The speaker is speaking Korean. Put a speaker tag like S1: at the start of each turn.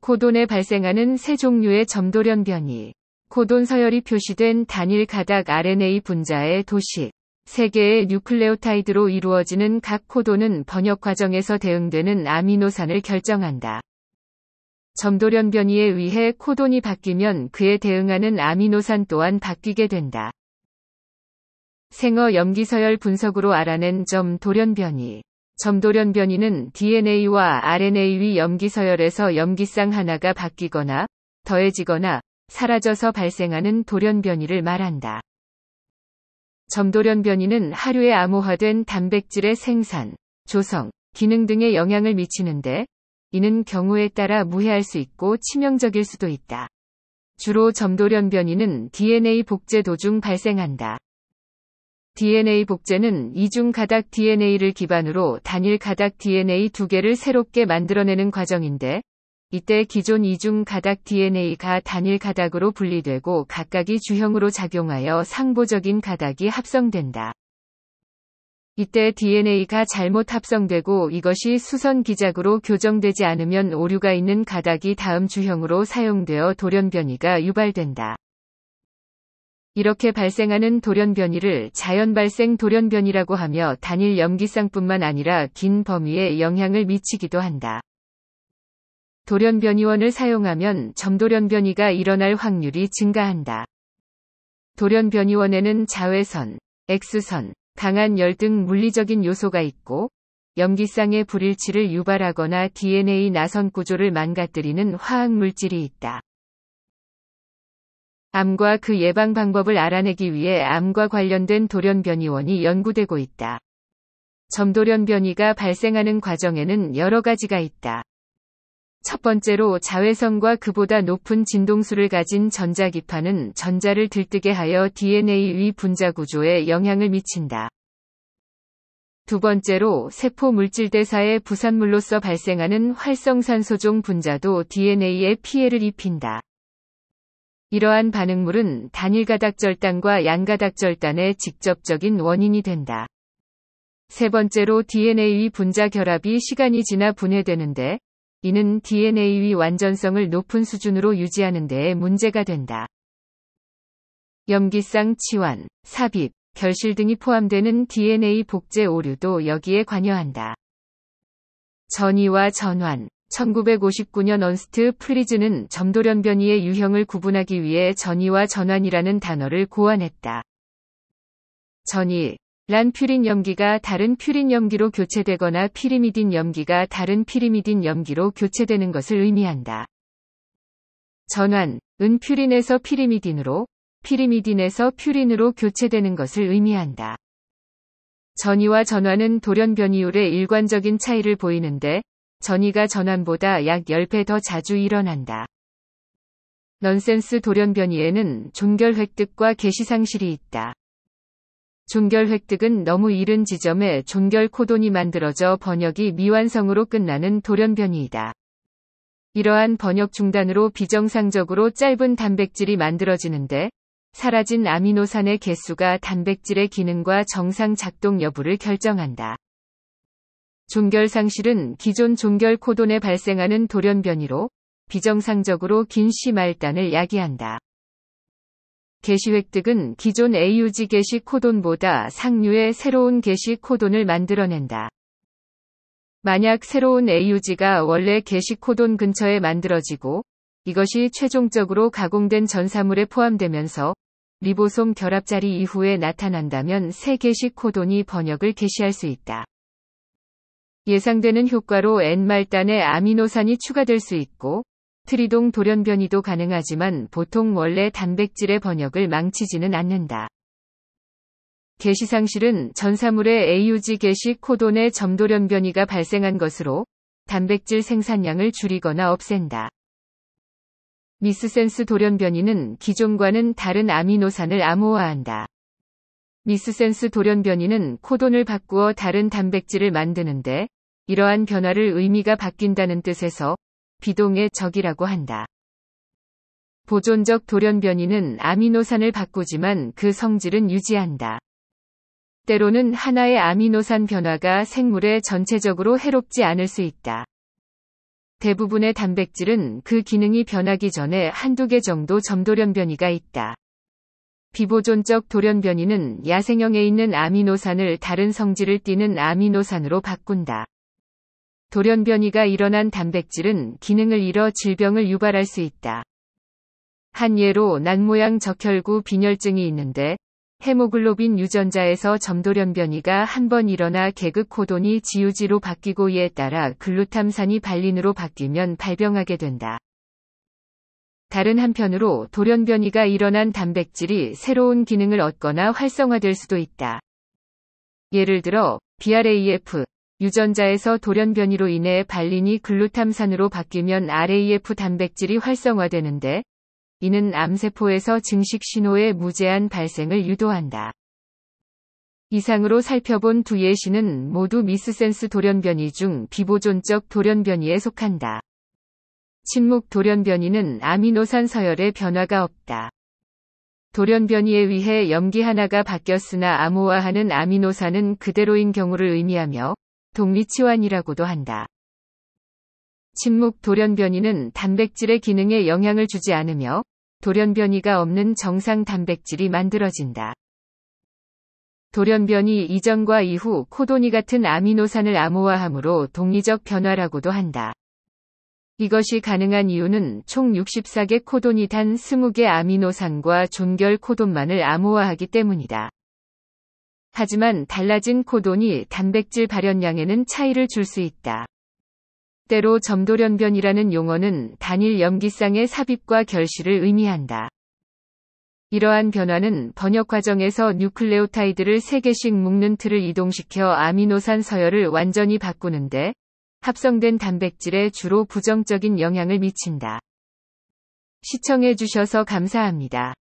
S1: 코돈에 발생하는 세 종류의 점돌연변이. 코돈 서열이 표시된 단일 가닥 RNA 분자의 도식. 세 개의 뉴클레오타이드로 이루어지는 각 코돈은 번역 과정에서 대응되는 아미노산을 결정한다. 점돌연변이에 의해 코돈이 바뀌면 그에 대응하는 아미노산 또한 바뀌게 된다. 생어 염기서열 분석으로 알아낸 점 돌연변이. 점돌연 변이는 DNA와 RNA 위 염기서열에서 염기쌍 하나가 바뀌거나 더해지거나 사라져서 발생하는 돌연 변이를 말한다. 점돌연 변이는 하류에 암호화된 단백질의 생산, 조성, 기능 등에 영향을 미치는데 이는 경우에 따라 무해할 수 있고 치명적일 수도 있다. 주로 점돌연 변이는 DNA 복제 도중 발생한다. DNA 복제는 이중 가닥 DNA를 기반으로 단일 가닥 DNA 두 개를 새롭게 만들어내는 과정인데, 이때 기존 이중 가닥 DNA가 단일 가닥으로 분리되고 각각이 주형으로 작용하여 상보적인 가닥이 합성된다. 이때 DNA가 잘못 합성되고 이것이 수선 기작으로 교정되지 않으면 오류가 있는 가닥이 다음 주형으로 사용되어 돌연변이가 유발된다. 이렇게 발생하는 돌연변이를 자연 발생 돌연변이라고 하며 단일 염기쌍뿐만 아니라 긴 범위에 영향을 미치기도 한다. 돌연변이원을 사용하면 점돌연변이가 일어날 확률이 증가한다. 돌연변이원에는 자외선, X선, 강한 열 등 물리적인 요소가 있고, 염기쌍의 불일치를 유발하거나 DNA 나선 구조를 망가뜨리는 화학 물질이 있다. 암과 그 예방 방법을 알아내기 위해 암과 관련된 돌연변이원이 연구되고 있다. 점돌연변이가 발생하는 과정에는 여러 가지가 있다. 첫 번째로 자외선과 그보다 높은 진동수를 가진 전자기파는 전자를 들뜨게 하여 DNA 위 분자 구조에 영향을 미친다. 두 번째로 세포 물질 대사의 부산물로서 발생하는 활성산소종 분자도 DNA에 피해를 입힌다. 이러한 반응물은 단일가닥 절단과 양가닥 절단의 직접적인 원인이 된다. 세 번째로 DNA 분자 결합이 시간이 지나 분해되는데 이는 DNA의 완전성을 높은 수준으로 유지하는 데에 문제가 된다. 염기쌍 치환, 삽입, 결실 등이 포함되는 DNA 복제 오류도 여기에 관여한다. 전이와 전환, 1959년 언스트 프리즈는 점돌연변이의 유형을 구분하기 위해 전이와 전환이라는 단어를 고안했다. 전이, 란 퓨린 염기가 다른 퓨린 염기로 교체되거나 피리미딘 염기가 다른 피리미딘 염기로 교체되는 것을 의미한다. 전환, 은 퓨린에서 피리미딘으로, 피리미딘에서 퓨린으로 교체되는 것을 의미한다. 전이와 전환은 돌연 변이율의 일관적인 차이를 보이는데 전이가 전환보다 약 10배 더 자주 일어난다. 넌센스 돌연 변이에는 종결 획득과 개시 상실이 있다. 종결 획득은 너무 이른 지점에 종결 코돈이 만들어져 번역이 미완성으로 끝나는 돌연 변이이다. 이러한 번역 중단으로 비정상적으로 짧은 단백질이 만들어지는데 사라진 아미노산의 개수가 단백질의 기능과 정상 작동 여부를 결정한다. 종결 상실은 기존 종결 코돈에 발생하는 돌연 변이로 비정상적으로 긴 시말단을 야기한다. 게시 획득은 기존 AUG 게시 코돈보다 상류의 새로운 게시 코돈을 만들어낸다. 만약 새로운 AUG가 원래 게시 코돈 근처에 만들어지고 이것이 최종적으로 가공된 전사물에 포함되면서 리보솜 결합 자리 이후에 나타난다면 새 게시 코돈이 번역을 개시할 수 있다. 예상되는 효과로 N말단에 아미노산이 추가될 수 있고 트리동 돌연 변이도 가능하지만 보통 원래 단백질의 번역을 망치지는 않는다. 게시상실은 전사물의 AUG 게시 코돈의 점돌연 변이가 발생한 것으로 단백질 생산량을 줄이거나 없앤다. 미스센스 돌연 변이는 기존과는 다른 아미노산을 암호화한다. 미스센스 돌연 변이는 코돈을 바꾸어 다른 단백질을 만드는데 이러한 변화를 의미가 바뀐다는 뜻에서 비동의 적이라고 한다. 보존적 돌연 변이는 아미노산을 바꾸지만 그 성질은 유지한다. 때로는 하나의 아미노산 변화가 생물에 전체적으로 해롭지 않을 수 있다. 대부분의 단백질은 그 기능이 변하기 전에 한두 개 정도 점돌연 변이가 있다. 비보존적 돌연 변이는 야생형에 있는 아미노산을 다른 성질을 띠는 아미노산으로 바꾼다. 돌연변이가 일어난 단백질은 기능을 잃어 질병을 유발할 수 있다. 한 예로 난모양 적혈구 빈혈증이 있는데 헤모글로빈 유전자에서 점돌연변이가 한 번 일어나 계급 코돈이 지우지로 바뀌고 이에 따라 글루탐산이 발린으로 바뀌면 발병하게 된다. 다른 한편으로 돌연변이가 일어난 단백질이 새로운 기능을 얻거나 활성화될 수도 있다. 예를 들어 BRAF 유전자에서 돌연변이로 인해 발린이 글루탐산으로 바뀌면 RAF 단백질이 활성화되는데 이는 암세포에서 증식 신호의 무제한 발생을 유도한다. 이상으로 살펴본 두 예시는 모두 미스센스 돌연변이 중 비보존적 돌연변이에 속한다. 침묵 돌연변이는 아미노산 서열의 변화가 없다. 돌연변이에 의해 염기 하나가 바뀌었으나 암호화하는 아미노산은 그대로인 경우를 의미하며 독리치환이라고도 한다. 침묵 돌연변이는 단백질의 기능에 영향을 주지 않으며 돌연변이가 없는 정상 단백질이 만들어진다. 돌연변이 이전과 이후 코도니 같은 아미노산을 암호화함으로 독리적 변화라고도 한다. 이것이 가능한 이유는 총 64개 코돈이 단 20개 아미노산과 존결 코돈만을 암호화하기 때문이다. 하지만 달라진 코돈이 단백질 발현량에는 차이를 줄 수 있다. 때로 점돌연변이라는 용어는 단일 염기쌍의 삽입과 결실을 의미한다. 이러한 변화는 번역 과정에서 뉴클레오타이드를 3개씩 묶는 틀을 이동시켜 아미노산 서열을 완전히 바꾸는데 합성된 단백질에 주로 부정적인 영향을 미친다. 시청해주셔서 감사합니다.